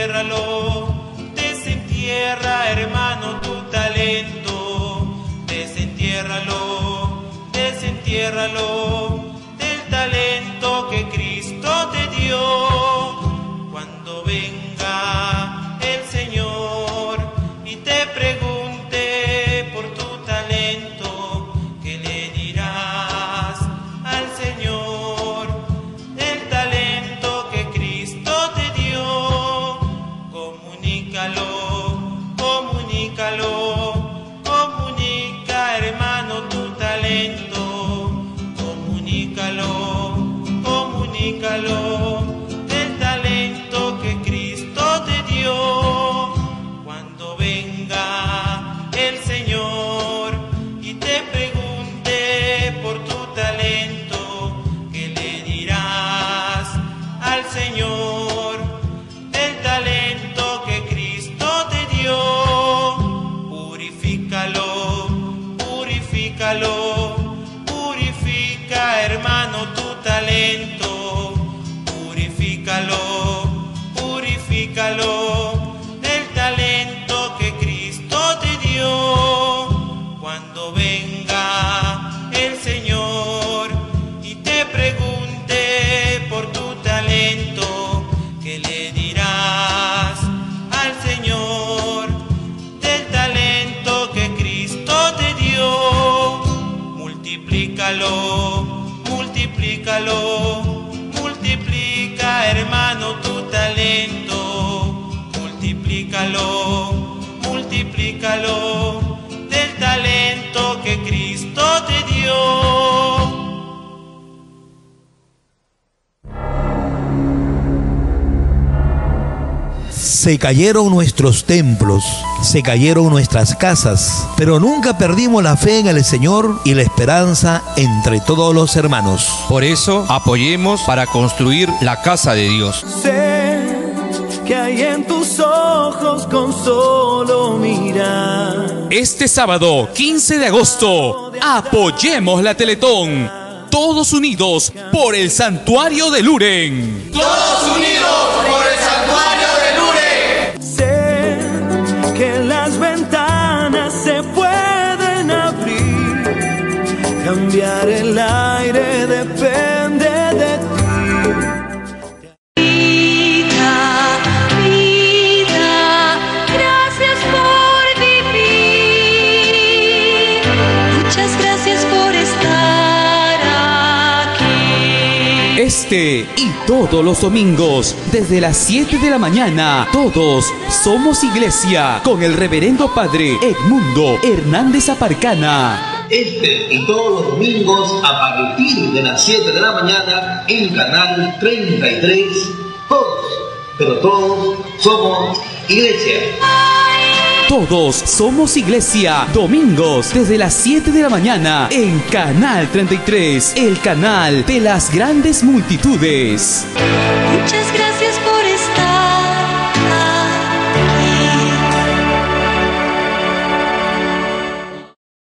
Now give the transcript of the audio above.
Desientiérralo, desentierra hermano tu talento, desentiérralo, desentiérralo comunícalo, comunícalo, comunica hermano tu talento, comunícalo, comunícalo, talento, multiplícalo, multiplica hermano tu talento, multiplícalo, multiplícalo Se cayeron nuestros templos, se cayeron nuestras casas, pero nunca perdimos la fe en el Señor y la esperanza entre todos los hermanos. Por eso apoyemos para construir la casa de Dios. Sé que hay en tus ojos con solo mirar. Este sábado 15 de agosto, apoyemos la Teletón. Todos unidos por el Santuario de Luren. Todos unidos Cambiar el aire depende de ti. Vida, vida, gracias por vivir. Muchas gracias por estar aquí. Este y todos los domingos, desde las 7 de la mañana, todos somos iglesia con el reverendo padre Edmundo Hernández Aparcana. Este y todos los domingos a partir de las 7 de la mañana en Canal 33. Todos, pero todos somos iglesia. Todos somos iglesia, domingos desde las 7 de la mañana en Canal 33, el canal de las grandes multitudes.